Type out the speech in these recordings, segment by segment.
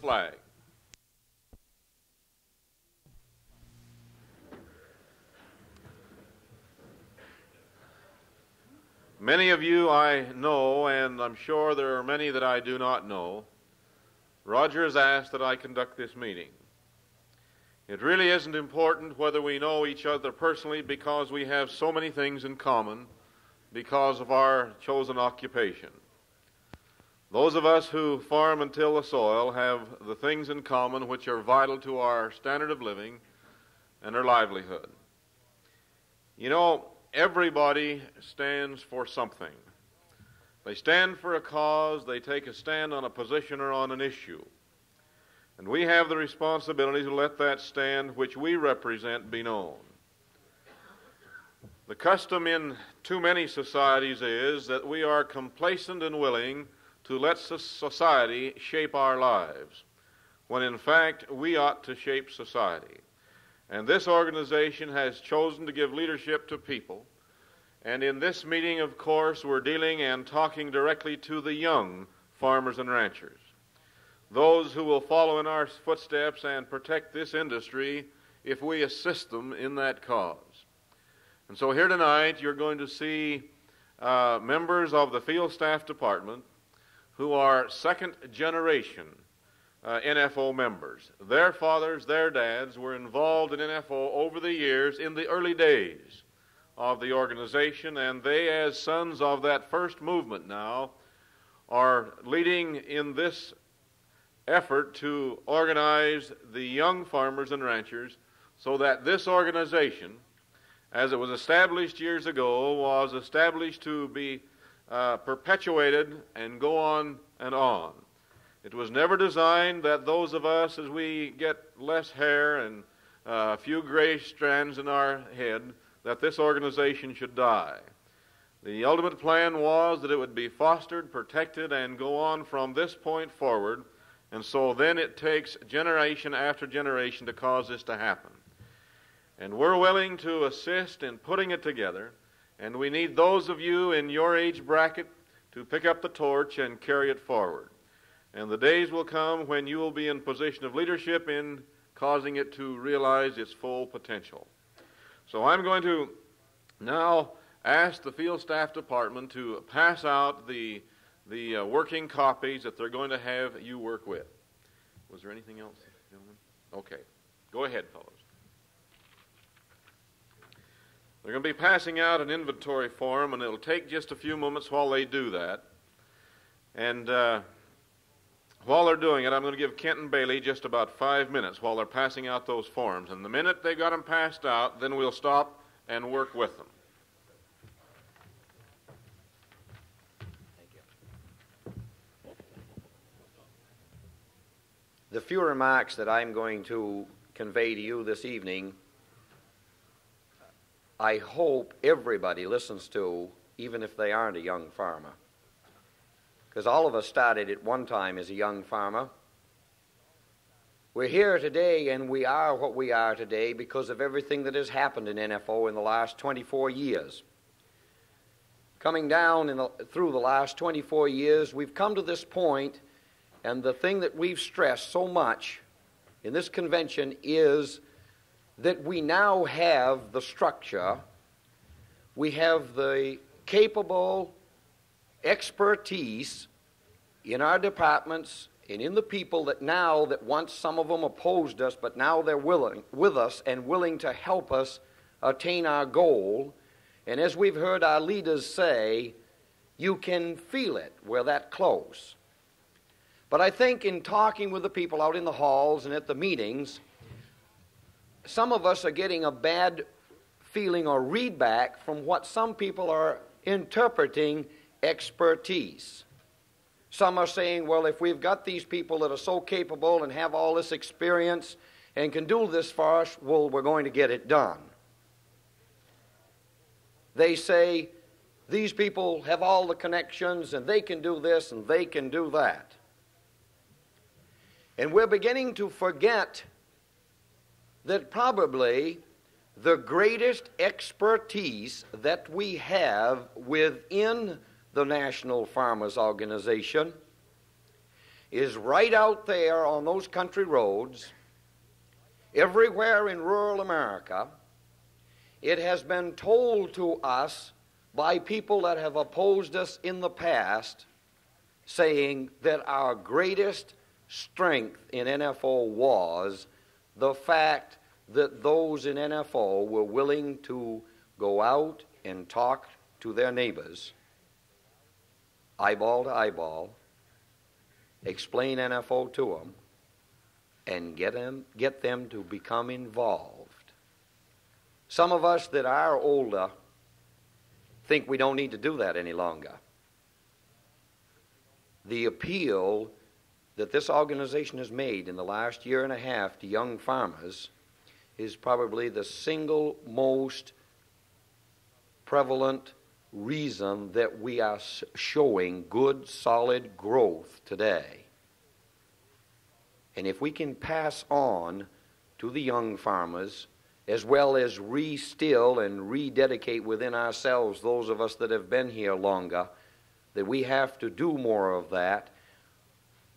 flag. Many of you I know, and I'm sure there are many that I do not know. Roger has asked that I conduct this meeting. It really isn't important whether we know each other personally because we have so many things in common because of our chosen occupation. Those of us who farm and till the soil have the things in common which are vital to our standard of living and our livelihood. You know, everybody stands for something. They stand for a cause, they take a stand on a position or on an issue. And we have the responsibility to let that stand which we represent be known. The custom in too many societies is that we are complacent and willing to let society shape our lives, when in fact we ought to shape society. And this organization has chosen to give leadership to people. And in this meeting, of course, we're dealing and talking directly to the young farmers and ranchers those who will follow in our footsteps and protect this industry if we assist them in that cause. And so here tonight, you're going to see uh, members of the field staff department who are second generation uh, NFO members. Their fathers, their dads were involved in NFO over the years in the early days of the organization, and they, as sons of that first movement now, are leading in this effort to organize the young farmers and ranchers so that this organization, as it was established years ago, was established to be uh, perpetuated and go on and on. It was never designed that those of us, as we get less hair and uh, a few gray strands in our head, that this organization should die. The ultimate plan was that it would be fostered, protected, and go on from this point forward and so then it takes generation after generation to cause this to happen. And we're willing to assist in putting it together. And we need those of you in your age bracket to pick up the torch and carry it forward. And the days will come when you will be in position of leadership in causing it to realize its full potential. So I'm going to now ask the field staff department to pass out the the uh, working copies that they're going to have you work with. Was there anything else, gentlemen? Okay. Go ahead, fellows. They're going to be passing out an inventory form, and it'll take just a few moments while they do that. And uh, while they're doing it, I'm going to give Kenton Bailey just about five minutes while they're passing out those forms. And the minute they've got them passed out, then we'll stop and work with them. The few remarks that I'm going to convey to you this evening, I hope everybody listens to, even if they aren't a young farmer. Because all of us started at one time as a young farmer. We're here today, and we are what we are today because of everything that has happened in NFO in the last 24 years. Coming down the, through the last 24 years, we've come to this point and the thing that we've stressed so much in this convention is that we now have the structure, we have the capable expertise in our departments and in the people that now that once some of them opposed us but now they're willing with us and willing to help us attain our goal. And as we've heard our leaders say you can feel it. We're that close. But I think in talking with the people out in the halls and at the meetings, some of us are getting a bad feeling or readback from what some people are interpreting expertise. Some are saying, well, if we've got these people that are so capable and have all this experience and can do this for us, well, we're going to get it done. They say, these people have all the connections and they can do this and they can do that. And we're beginning to forget that probably the greatest expertise that we have within the National Farmers Organization is right out there on those country roads, everywhere in rural America. It has been told to us by people that have opposed us in the past, saying that our greatest strength in NFO was the fact that those in NFO were willing to go out and talk to their neighbors, eyeball to eyeball, explain NFO to them, and get them, get them to become involved. Some of us that are older think we don't need to do that any longer. The appeal that this organization has made in the last year and a half to young farmers is probably the single most prevalent reason that we are showing good, solid growth today. And if we can pass on to the young farmers, as well as restill and rededicate within ourselves those of us that have been here longer, that we have to do more of that,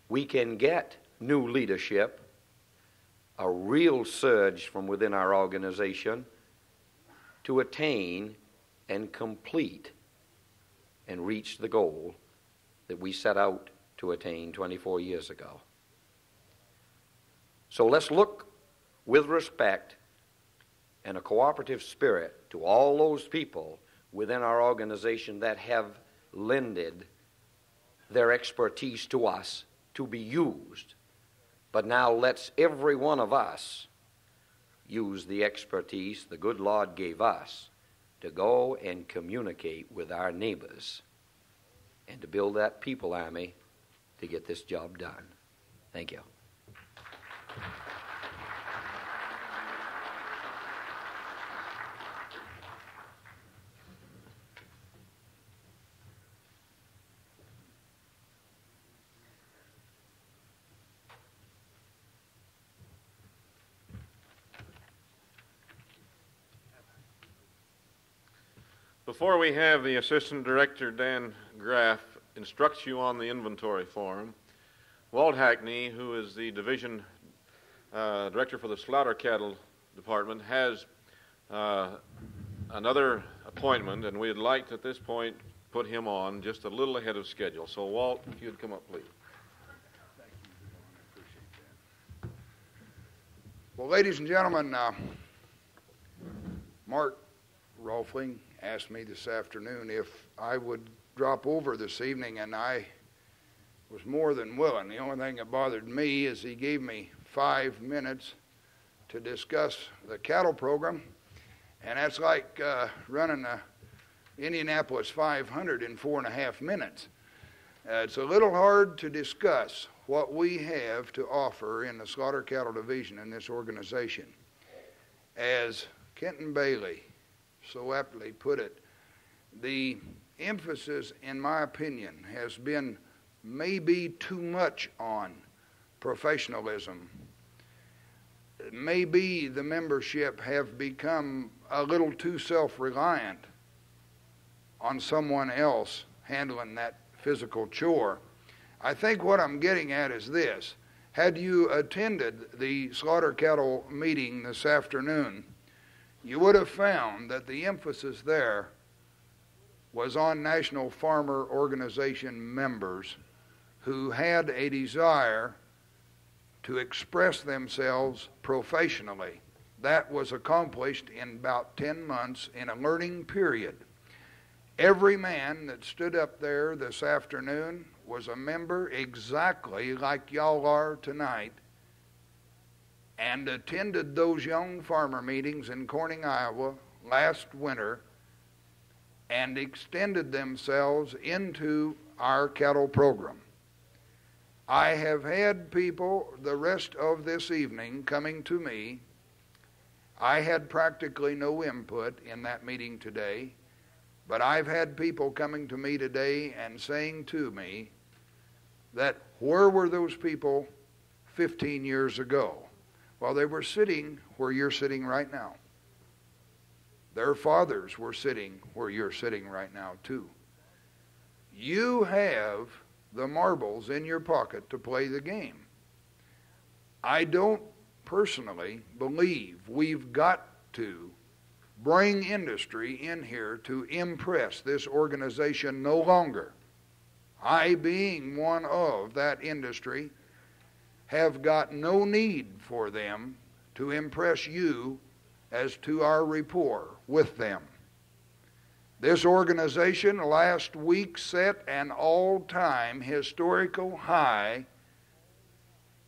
we can get new leadership, a real surge from within our organization to attain and complete and reach the goal that we set out to attain 24 years ago. So let's look with respect and a cooperative spirit to all those people within our organization that have lended their expertise to us to be used. But now let's every one of us use the expertise the good Lord gave us to go and communicate with our neighbors and to build that people army to get this job done. Thank you. Before we have the Assistant Director, Dan Graff, instructs you on the inventory form, Walt Hackney, who is the Division uh, Director for the Slaughter Cattle Department, has uh, another appointment, and we'd like to, at this point put him on just a little ahead of schedule. So, Walt, if you'd come up, please. Well, ladies and gentlemen, uh, Mark Rolfing asked me this afternoon if I would drop over this evening, and I was more than willing. The only thing that bothered me is he gave me five minutes to discuss the cattle program, and that's like uh, running a Indianapolis 500 in four and a half minutes. Uh, it's a little hard to discuss what we have to offer in the slaughter cattle division in this organization. As Kenton Bailey so aptly put it. The emphasis, in my opinion, has been maybe too much on professionalism. Maybe the membership have become a little too self reliant on someone else handling that physical chore. I think what I'm getting at is this. Had you attended the slaughter cattle meeting this afternoon, you would have found that the emphasis there was on National Farmer Organization members who had a desire to express themselves professionally. That was accomplished in about 10 months in a learning period. Every man that stood up there this afternoon was a member exactly like y'all are tonight and attended those young farmer meetings in Corning, Iowa last winter and extended themselves into our cattle program. I have had people the rest of this evening coming to me. I had practically no input in that meeting today, but I've had people coming to me today and saying to me that where were those people 15 years ago? Well, they were sitting where you're sitting right now. Their fathers were sitting where you're sitting right now, too. You have the marbles in your pocket to play the game. I don't personally believe we've got to bring industry in here to impress this organization no longer. I, being one of that industry, have got no need for them to impress you as to our rapport with them. This organization last week set an all time historical high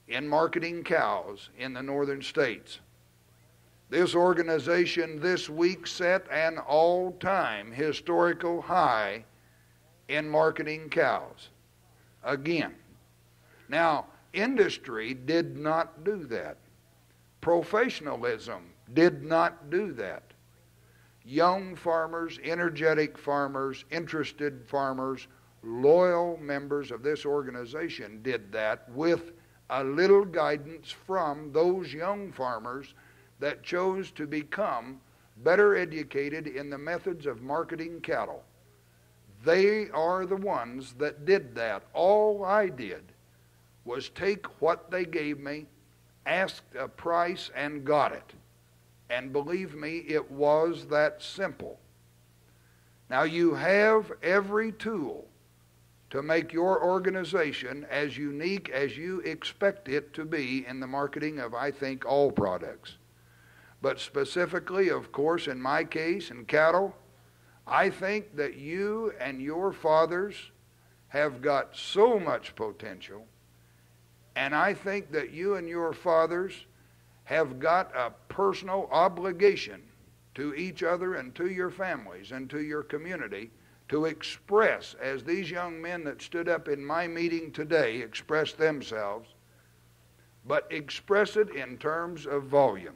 in marketing cows in the northern states. This organization this week set an all time historical high in marketing cows. Again. Now, industry did not do that. Professionalism did not do that. Young farmers, energetic farmers, interested farmers, loyal members of this organization did that with a little guidance from those young farmers that chose to become better educated in the methods of marketing cattle. They are the ones that did that. All I did was take what they gave me, asked a price, and got it. And believe me, it was that simple. Now you have every tool to make your organization as unique as you expect it to be in the marketing of, I think, all products. But specifically, of course, in my case, in cattle, I think that you and your fathers have got so much potential, and I think that you and your fathers have got a personal obligation to each other and to your families and to your community to express, as these young men that stood up in my meeting today expressed themselves, but express it in terms of volume.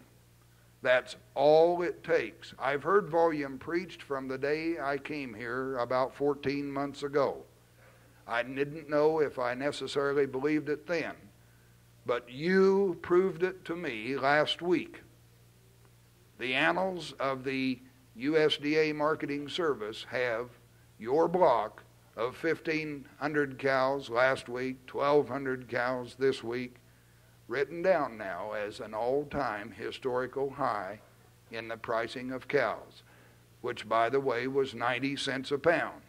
That's all it takes. I've heard volume preached from the day I came here about 14 months ago. I didn't know if I necessarily believed it then, but you proved it to me last week. The annals of the USDA Marketing Service have your block of 1,500 cows last week, 1,200 cows this week, written down now as an all time historical high in the pricing of cows, which, by the way, was 90 cents a pound.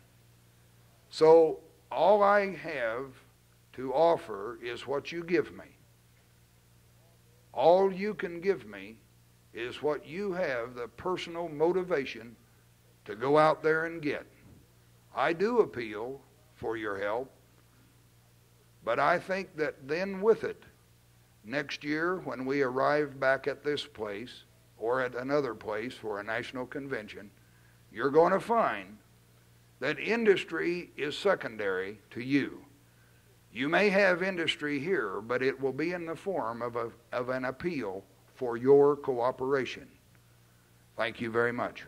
So, all I have to offer is what you give me. All you can give me is what you have the personal motivation to go out there and get. I do appeal for your help, but I think that then with it, next year when we arrive back at this place or at another place for a national convention, you're going to find that industry is secondary to you. You may have industry here, but it will be in the form of, a, of an appeal for your cooperation. Thank you very much.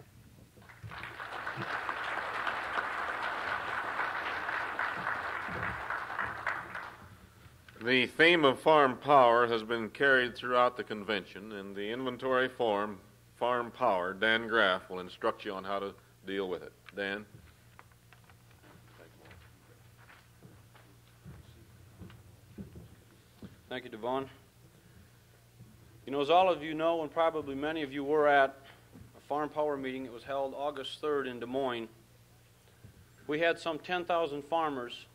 The theme of farm power has been carried throughout the convention. In the inventory form, farm power, Dan Graff will instruct you on how to deal with it. Dan? Thank you, Devon. You know, as all of you know, and probably many of you were at a farm power meeting that was held August 3rd in Des Moines, we had some 10,000 farmers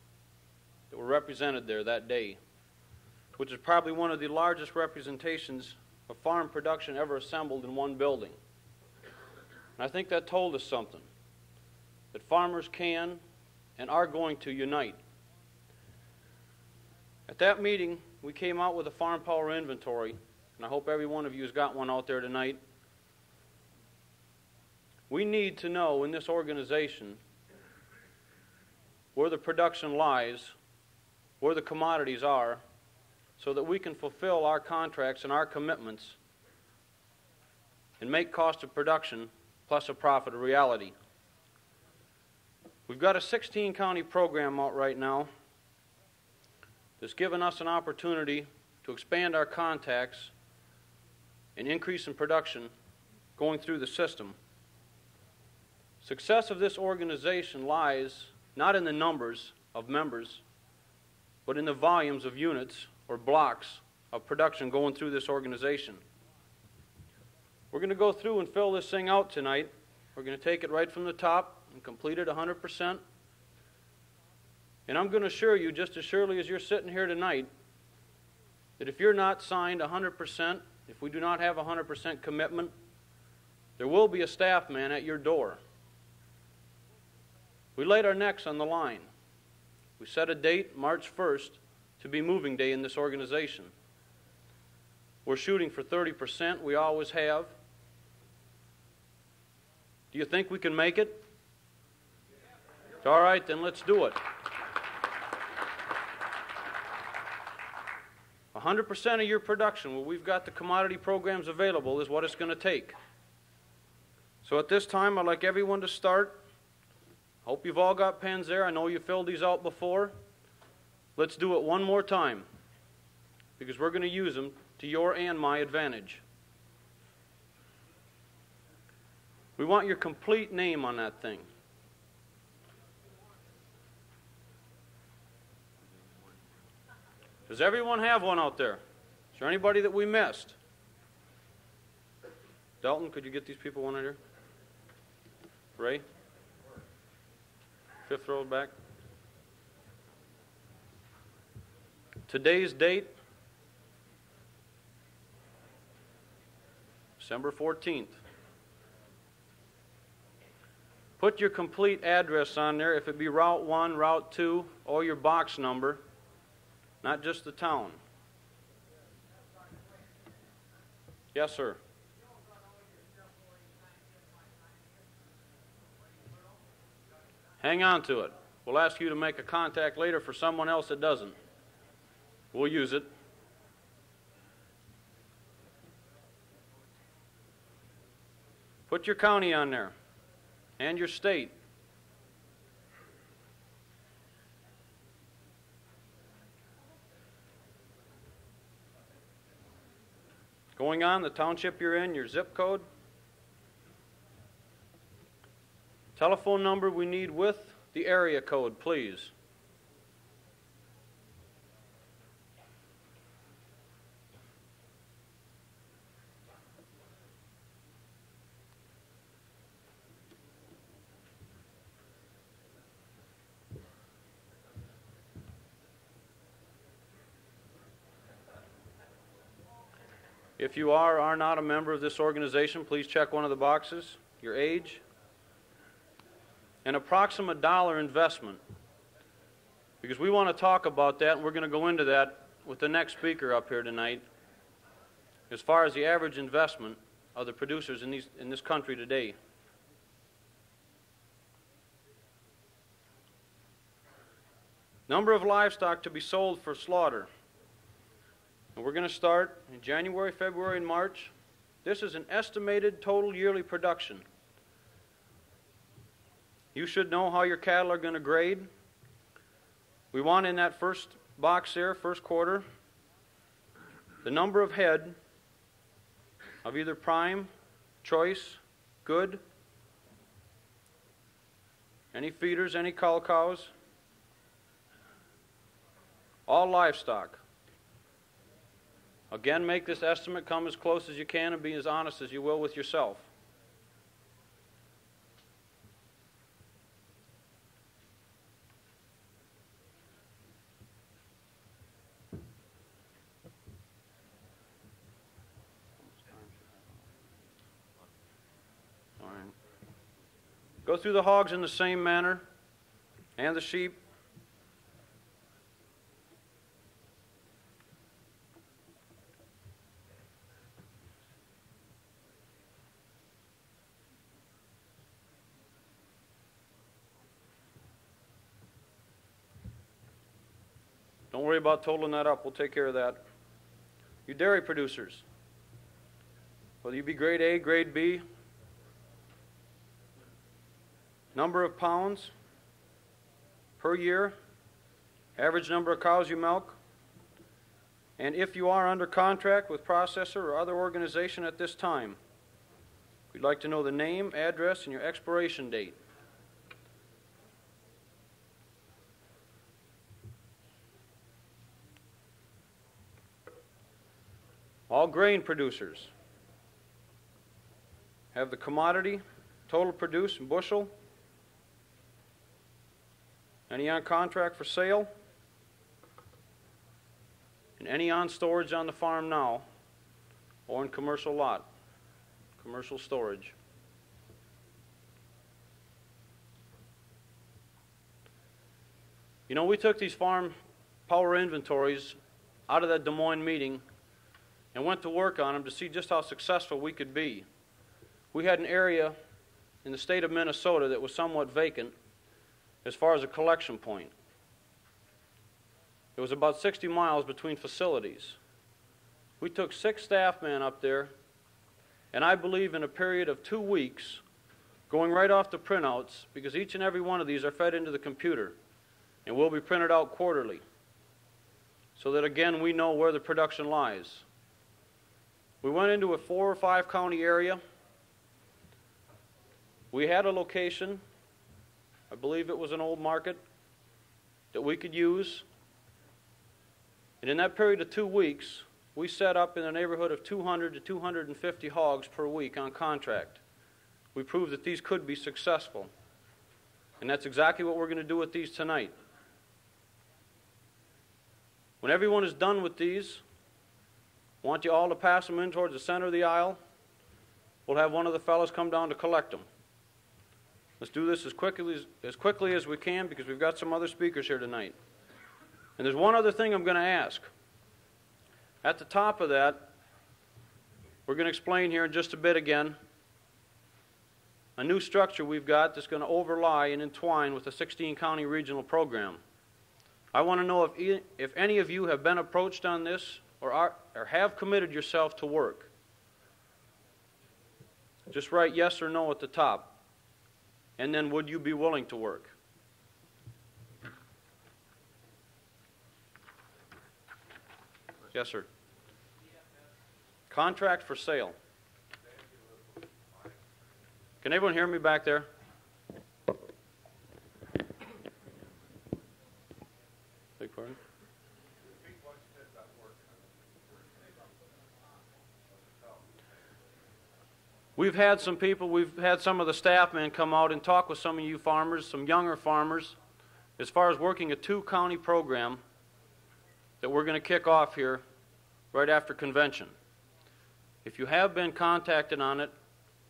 that were represented there that day which is probably one of the largest representations of farm production ever assembled in one building. And I think that told us something that farmers can and are going to unite. At that meeting, we came out with a farm power inventory, and I hope every one of you has got one out there tonight. We need to know in this organization where the production lies, where the commodities are, so that we can fulfill our contracts and our commitments and make cost of production plus a profit a reality. We've got a 16 county program out right now that's given us an opportunity to expand our contacts and increase in production going through the system. Success of this organization lies not in the numbers of members, but in the volumes of units or blocks of production going through this organization. We're going to go through and fill this thing out tonight. We're going to take it right from the top and complete it 100%. And I'm going to assure you, just as surely as you're sitting here tonight, that if you're not signed 100%, if we do not have 100% commitment, there will be a staff man at your door. We laid our necks on the line. We set a date, March 1st, to be moving day in this organization. We're shooting for 30%, we always have. Do you think we can make it? All right, then let's do it. 100% of your production, where we've got the commodity programs available, is what it's going to take. So at this time, I'd like everyone to start. Hope you've all got pens there. I know you filled these out before. Let's do it one more time because we're going to use them to your and my advantage. We want your complete name on that thing. Does everyone have one out there? Is there anybody that we missed? Dalton, could you get these people one out here? Ray? Fifth row back. Today's date December 14th. Put your complete address on there, if it be Route 1, Route 2, or your box number not just the town. Yes, sir. Hang on to it. We'll ask you to make a contact later for someone else that doesn't. We'll use it. Put your county on there and your state. Going on, the township you're in, your zip code. Telephone number we need with the area code, please. If you are or are not a member of this organization, please check one of the boxes, your age, an approximate dollar investment. Because we want to talk about that, and we're going to go into that with the next speaker up here tonight, as far as the average investment of the producers in, these, in this country today. Number of livestock to be sold for slaughter. And we're going to start in January, February, and March. This is an estimated total yearly production. You should know how your cattle are going to grade. We want in that first box there, first quarter, the number of head of either prime, choice, good, any feeders, any cull cows, all livestock. Again, make this estimate come as close as you can and be as honest as you will with yourself. Go through the hogs in the same manner, and the sheep. Worry about totaling that up. We'll take care of that. You dairy producers, whether you be grade A, grade B, number of pounds per year, average number of cows you milk, and if you are under contract with processor or other organization at this time, we'd like to know the name, address, and your expiration date. All grain producers have the commodity, total produce in bushel, any on contract for sale, and any on storage on the farm now or in commercial lot, commercial storage. You know, we took these farm power inventories out of that Des Moines meeting and went to work on them to see just how successful we could be. We had an area in the state of Minnesota that was somewhat vacant as far as a collection point. It was about 60 miles between facilities. We took six staff men up there, and I believe in a period of two weeks, going right off the printouts, because each and every one of these are fed into the computer and will be printed out quarterly so that again we know where the production lies. We went into a four or five county area. We had a location, I believe it was an old market, that we could use. And in that period of two weeks, we set up in the neighborhood of 200 to 250 hogs per week on contract. We proved that these could be successful. And that's exactly what we're going to do with these tonight. When everyone is done with these, want you all to pass them in towards the center of the aisle. We'll have one of the fellows come down to collect them. Let's do this as quickly as, as quickly as we can because we've got some other speakers here tonight. And there's one other thing I'm going to ask. At the top of that, we're going to explain here in just a bit again a new structure we've got that's going to overlie and entwine with the 16 county regional program. I want to know if, if any of you have been approached on this or, are, or have committed yourself to work. Just write yes or no at the top. And then, would you be willing to work? Yes, sir. Contract for sale. Can everyone hear me back there? We've had some people, we've had some of the staff men come out and talk with some of you farmers, some younger farmers, as far as working a two county program that we're going to kick off here right after convention. If you have been contacted on it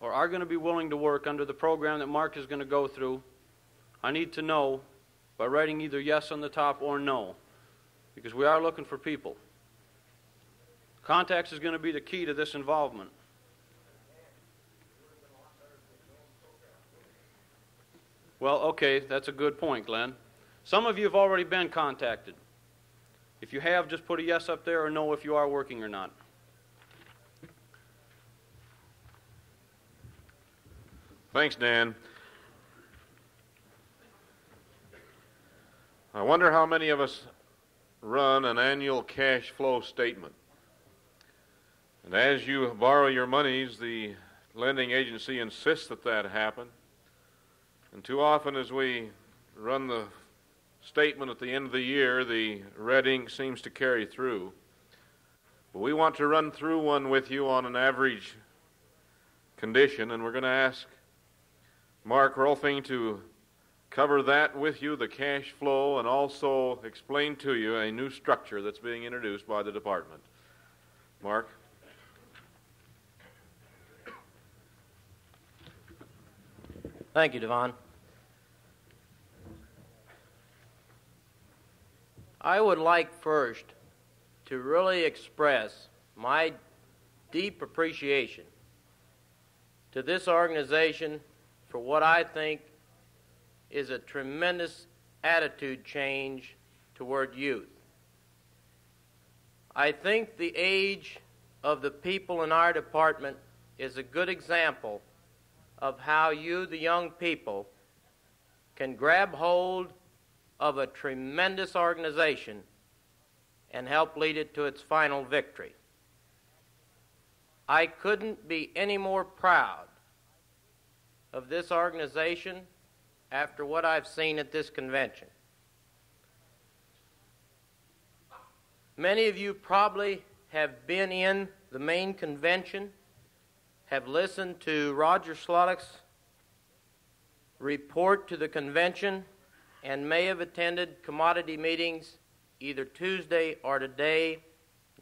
or are going to be willing to work under the program that Mark is going to go through, I need to know by writing either yes on the top or no, because we are looking for people. Contacts is going to be the key to this involvement. Well, okay, that's a good point, Glenn. Some of you have already been contacted. If you have, just put a yes up there or no if you are working or not. Thanks, Dan. I wonder how many of us run an annual cash flow statement. And as you borrow your monies, the lending agency insists that that happen. And too often, as we run the statement at the end of the year, the red ink seems to carry through. But we want to run through one with you on an average condition, and we're going to ask Mark Rolfing to cover that with you, the cash flow, and also explain to you a new structure that's being introduced by the department. Mark? Thank you, Devon. I would like first to really express my deep appreciation to this organization for what I think is a tremendous attitude change toward youth. I think the age of the people in our department is a good example of how you, the young people, can grab hold of a tremendous organization and help lead it to its final victory. I couldn't be any more proud of this organization after what I've seen at this convention. Many of you probably have been in the main convention, have listened to Roger Sluttick's report to the convention, and may have attended commodity meetings either Tuesday or today.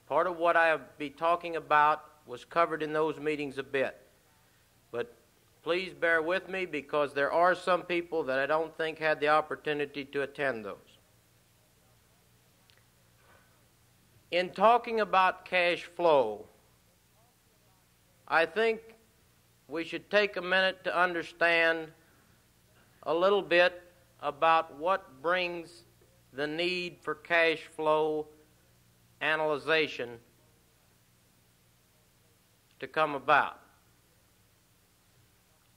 Part of what I'll be talking about was covered in those meetings a bit. But please bear with me because there are some people that I don't think had the opportunity to attend those. In talking about cash flow, I think we should take a minute to understand a little bit about what brings the need for cash flow analyzation to come about.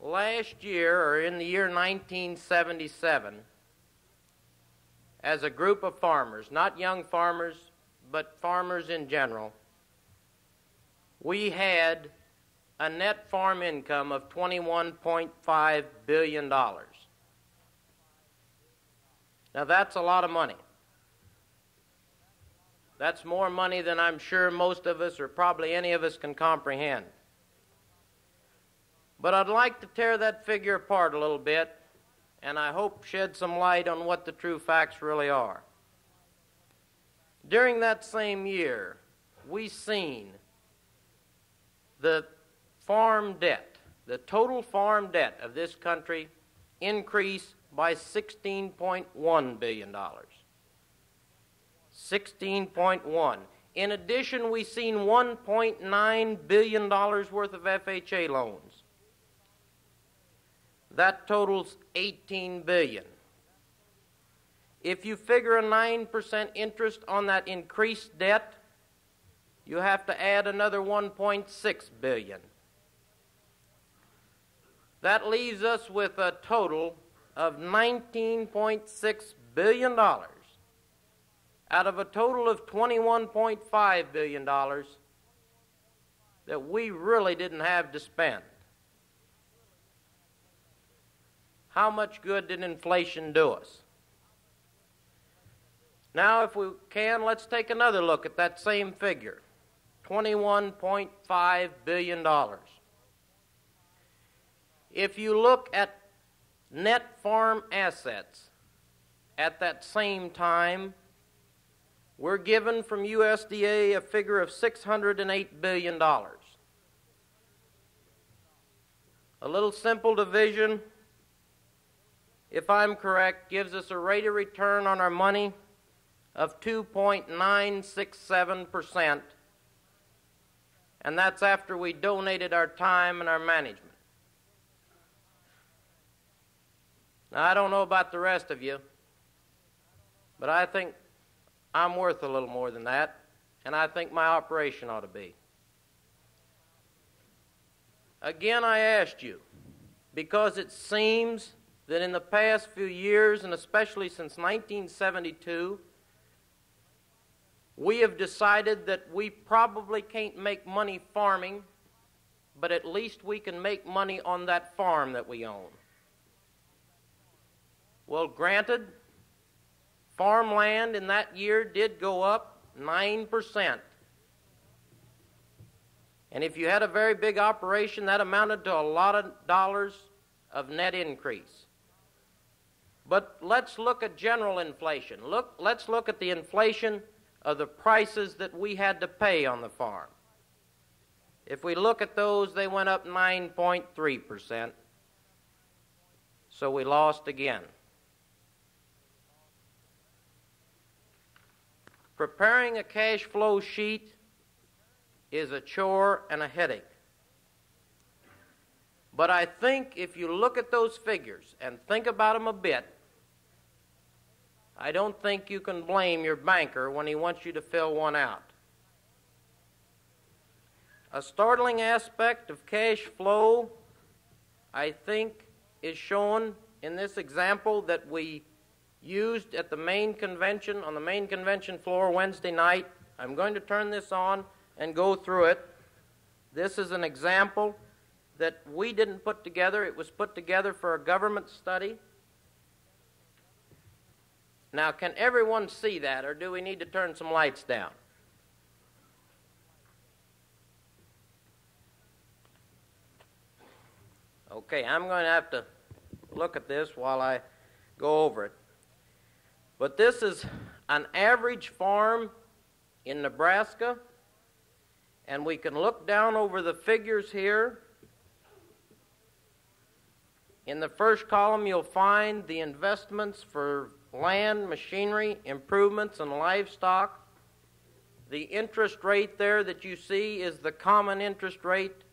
Last year, or in the year 1977, as a group of farmers, not young farmers, but farmers in general, we had a net farm income of $21.5 billion. Now, that's a lot of money. That's more money than I'm sure most of us, or probably any of us, can comprehend. But I'd like to tear that figure apart a little bit, and I hope shed some light on what the true facts really are. During that same year, we seen the farm debt, the total farm debt of this country increase by $16.1 billion. 16.1. In addition, we've seen $1.9 billion worth of FHA loans. That totals 18 billion. If you figure a 9% interest on that increased debt, you have to add another 1.6 billion. That leaves us with a total of 19.6 billion dollars out of a total of 21.5 billion dollars that we really didn't have to spend. How much good did inflation do us? Now, if we can, let's take another look at that same figure $21.5 billion. If you look at net farm assets at that same time, we're given from USDA a figure of $608 billion. A little simple division, if I'm correct, gives us a rate of return on our money of 2.967%, and that's after we donated our time and our management. Now, I don't know about the rest of you, but I think I'm worth a little more than that, and I think my operation ought to be. Again, I asked you, because it seems that in the past few years, and especially since 1972, we have decided that we probably can't make money farming, but at least we can make money on that farm that we own. Well, granted, farmland in that year did go up 9%. And if you had a very big operation, that amounted to a lot of dollars of net increase. But let's look at general inflation. Look, let's look at the inflation of the prices that we had to pay on the farm. If we look at those, they went up 9.3%. So we lost again. Preparing a cash flow sheet is a chore and a headache. But I think if you look at those figures and think about them a bit, I don't think you can blame your banker when he wants you to fill one out. A startling aspect of cash flow, I think, is shown in this example that we used at the main convention, on the main convention floor Wednesday night. I'm going to turn this on and go through it. This is an example that we didn't put together. It was put together for a government study. Now, can everyone see that, or do we need to turn some lights down? Okay, I'm going to have to look at this while I go over it. But this is an average farm in Nebraska, and we can look down over the figures here. In the first column, you'll find the investments for land, machinery, improvements, and livestock. The interest rate there that you see is the common interest rate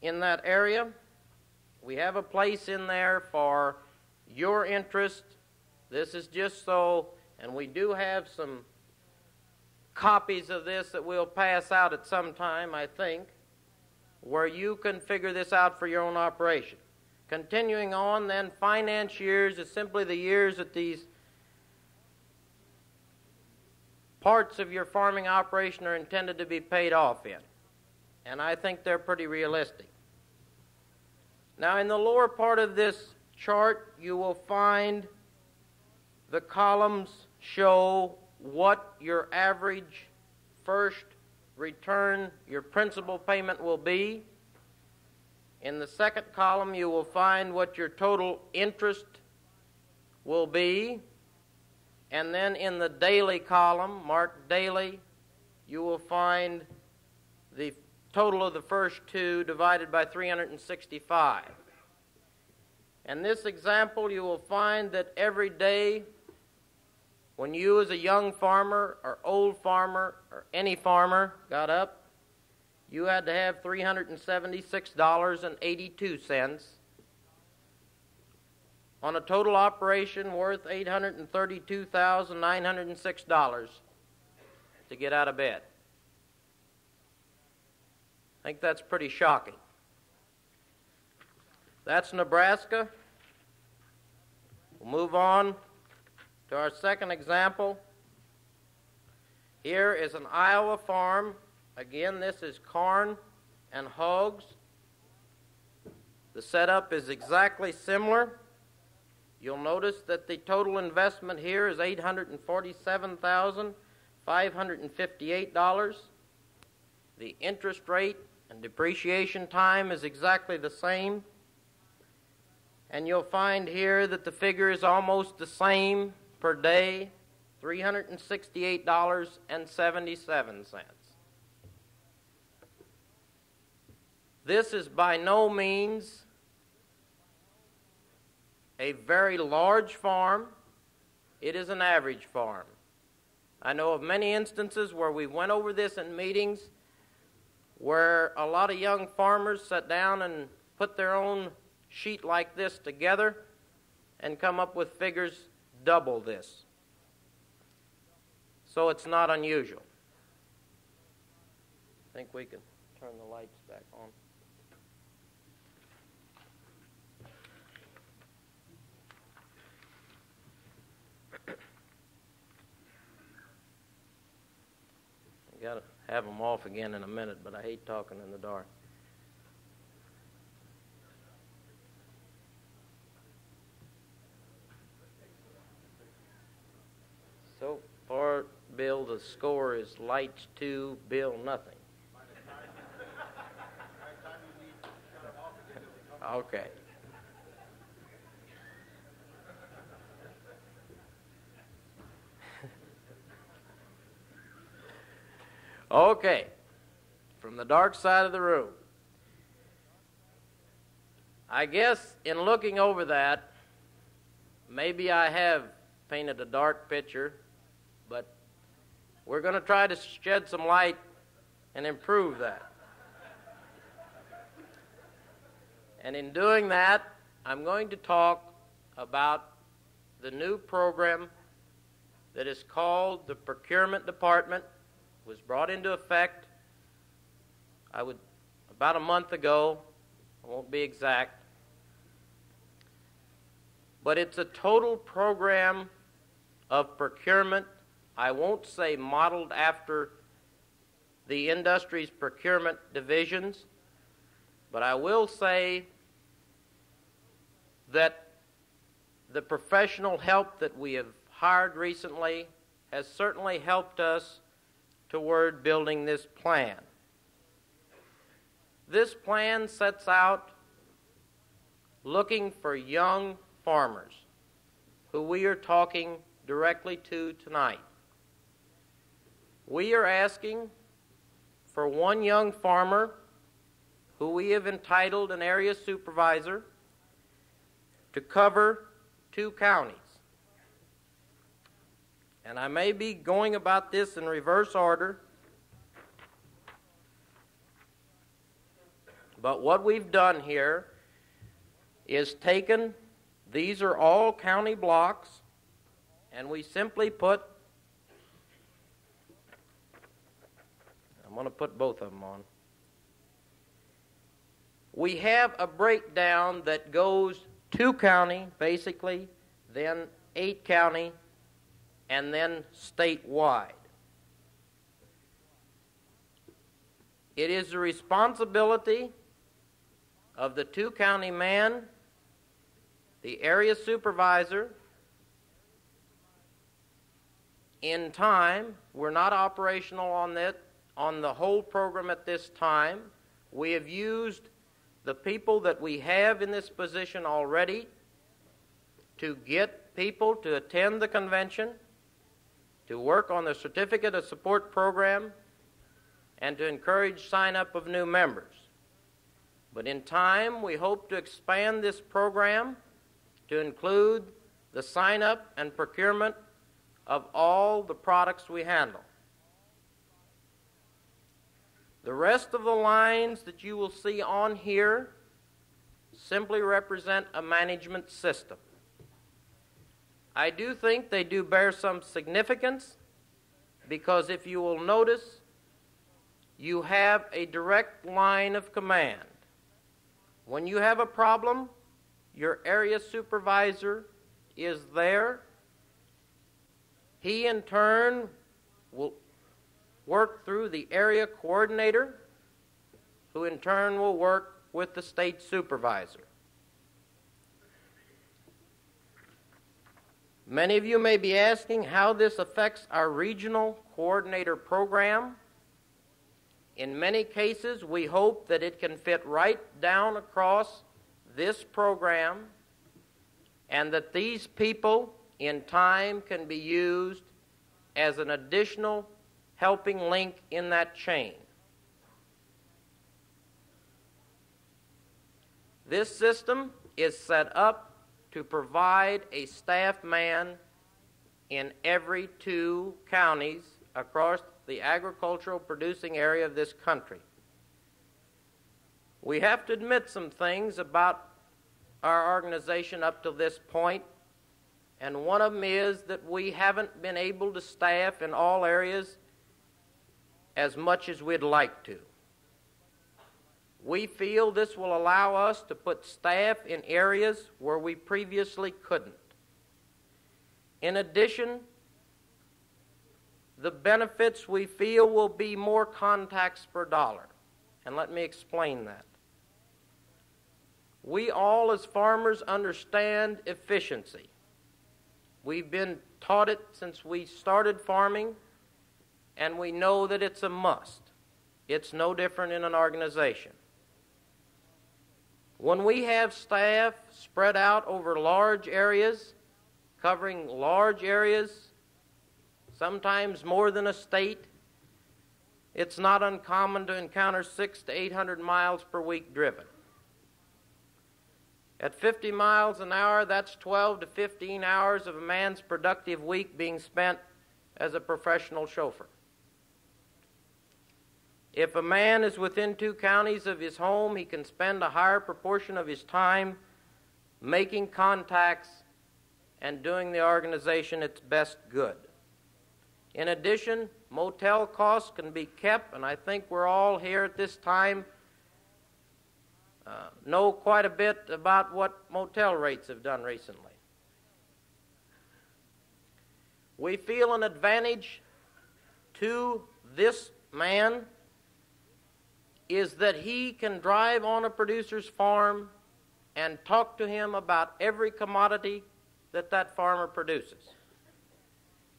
in that area. We have a place in there for your interest. This is just so, and we do have some copies of this that we'll pass out at some time, I think, where you can figure this out for your own operation. Continuing on, then, finance years is simply the years that these parts of your farming operation are intended to be paid off in. And I think they're pretty realistic. Now, in the lower part of this chart, you will find the columns show what your average first return, your principal payment will be. In the second column, you will find what your total interest will be. And then in the daily column, marked daily, you will find the total of the first two divided by 365. In this example, you will find that every day when you, as a young farmer or old farmer or any farmer, got up, you had to have $376.82 on a total operation worth $832,906 to get out of bed. I think that's pretty shocking. That's Nebraska. We'll move on to our second example. Here is an Iowa farm. Again, this is corn and hogs. The setup is exactly similar. You'll notice that the total investment here is $847,558. The interest rate and depreciation time is exactly the same. And you'll find here that the figure is almost the same per day $368.77. This is by no means a very large farm, it is an average farm. I know of many instances where we went over this in meetings where a lot of young farmers sat down and put their own sheet like this together and come up with figures double this. So it's not unusual. I think we can turn the lights back on. got to have them off again in a minute, but I hate talking in the dark. So far, Bill, the score is lights two, Bill nothing. Okay. Okay, from the dark side of the room. I guess in looking over that, maybe I have painted a dark picture, but we're going to try to shed some light and improve that. And in doing that, I'm going to talk about the new program that is called the Procurement Department was brought into effect I would about a month ago. I won't be exact. But it's a total program of procurement. I won't say modeled after the industry's procurement divisions, but I will say that the professional help that we have hired recently has certainly helped us toward building this plan. This plan sets out looking for young farmers who we are talking directly to tonight. We are asking for one young farmer who we have entitled an area supervisor to cover two counties. And I may be going about this in reverse order, but what we've done here is taken, these are all county blocks, and we simply put, I'm going to put both of them on. We have a breakdown that goes two county, basically, then eight county, and then statewide. It is the responsibility of the two county man, the area supervisor. In time, we're not operational on that on the whole program at this time. We have used the people that we have in this position already to get people to attend the convention, to work on the certificate of support program, and to encourage sign up of new members. But in time, we hope to expand this program to include the sign up and procurement of all the products we handle. The rest of the lines that you will see on here simply represent a management system. I do think they do bear some significance because if you will notice, you have a direct line of command. When you have a problem, your area supervisor is there. He, in turn, will work through the area coordinator, who in turn will work with the state supervisor. Many of you may be asking how this affects our regional coordinator program. In many cases, we hope that it can fit right down across this program and that these people in time can be used as an additional helping link in that chain. This system is set up to provide a staff man in every two counties across the agricultural producing area of this country. We have to admit some things about our organization up to this point, and one of them is that we haven't been able to staff in all areas as much as we'd like to. We feel this will allow us to put staff in areas where we previously couldn't. In addition, the benefits we feel will be more contacts per dollar. And let me explain that. We all, as farmers, understand efficiency. We've been taught it since we started farming and we know that it's a must. It's no different in an organization. When we have staff spread out over large areas, covering large areas, sometimes more than a state, it's not uncommon to encounter six to eight hundred miles per week driven. At 50 miles an hour, that's 12 to 15 hours of a man's productive week being spent as a professional chauffeur. If a man is within two counties of his home, he can spend a higher proportion of his time making contacts and doing the organization its best good. In addition, motel costs can be kept, and I think we're all here at this time uh, know quite a bit about what motel rates have done recently. We feel an advantage to this man is that he can drive on a producer's farm and talk to him about every commodity that that farmer produces.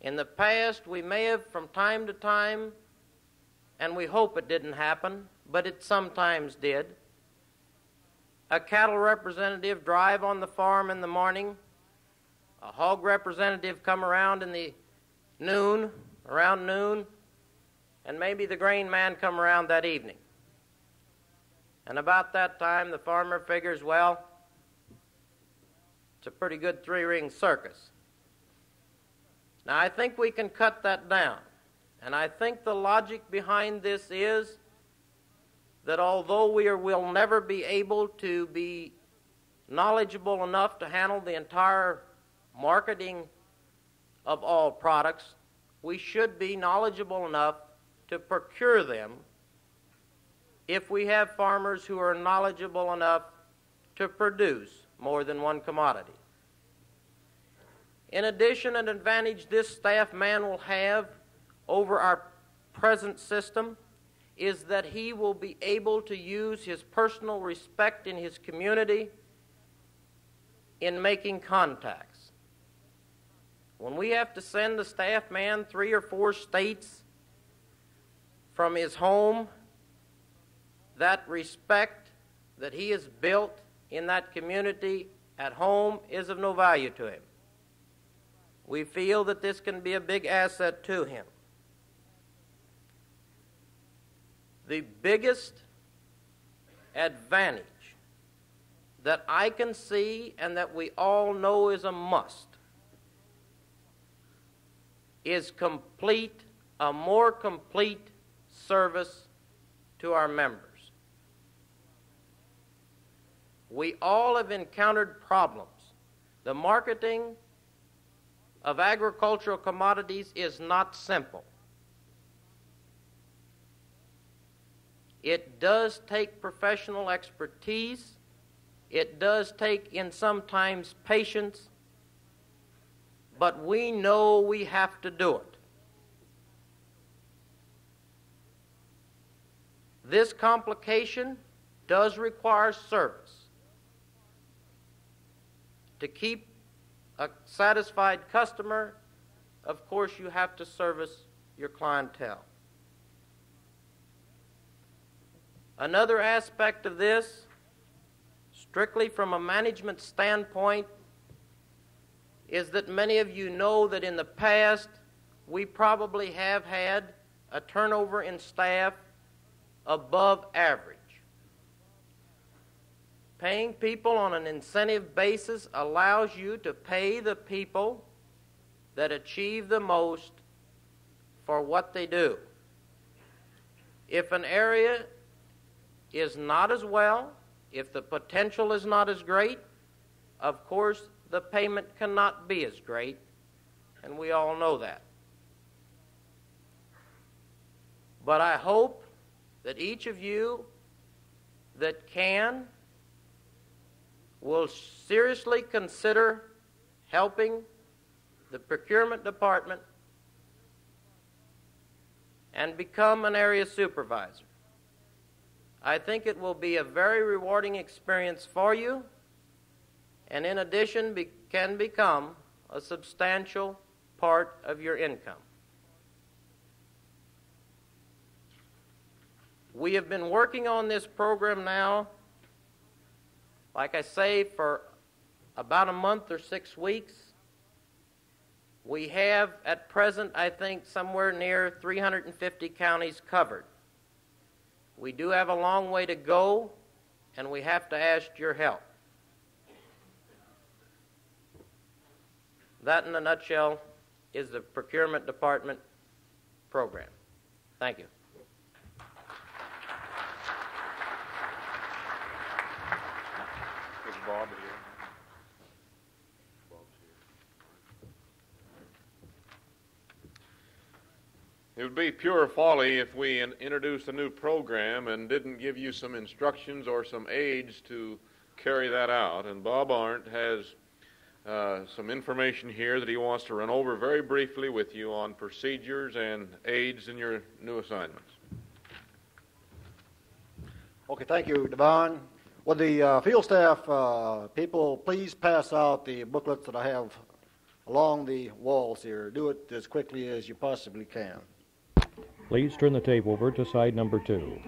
In the past, we may have from time to time, and we hope it didn't happen, but it sometimes did, a cattle representative drive on the farm in the morning, a hog representative come around in the noon, around noon, and maybe the grain man come around that evening. And about that time, the farmer figures, well, it's a pretty good three ring circus. Now, I think we can cut that down. And I think the logic behind this is that although we are, will never be able to be knowledgeable enough to handle the entire marketing of all products, we should be knowledgeable enough to procure them if we have farmers who are knowledgeable enough to produce more than one commodity. In addition, an advantage this staff man will have over our present system is that he will be able to use his personal respect in his community in making contacts. When we have to send the staff man three or four states from his home, that respect that he has built in that community at home is of no value to him. We feel that this can be a big asset to him. The biggest advantage that I can see and that we all know is a must is complete, a more complete service to our members. We all have encountered problems. The marketing of agricultural commodities is not simple. It does take professional expertise. It does take, in sometimes, patience. But we know we have to do it. This complication does require service. To keep a satisfied customer, of course, you have to service your clientele. Another aspect of this, strictly from a management standpoint, is that many of you know that in the past we probably have had a turnover in staff above average. Paying people on an incentive basis allows you to pay the people that achieve the most for what they do. If an area is not as well, if the potential is not as great, of course the payment cannot be as great, and we all know that. But I hope that each of you that can will seriously consider helping the procurement department and become an area supervisor. I think it will be a very rewarding experience for you, and in addition, be, can become a substantial part of your income. We have been working on this program now, like I say, for about a month or six weeks. We have at present, I think, somewhere near 350 counties covered. We do have a long way to go, and we have to ask your help. That, in a nutshell, is the procurement department program. Thank you. Is Bob here? It would be pure folly if we introduced a new program and didn't give you some instructions or some aids to carry that out. And Bob Arndt has uh, some information here that he wants to run over very briefly with you on procedures and aids in your new assignments. Okay, thank you, Devon. Will the uh, field staff uh, people please pass out the booklets that I have along the walls here? Do it as quickly as you possibly can. Please turn the tape over to side number two.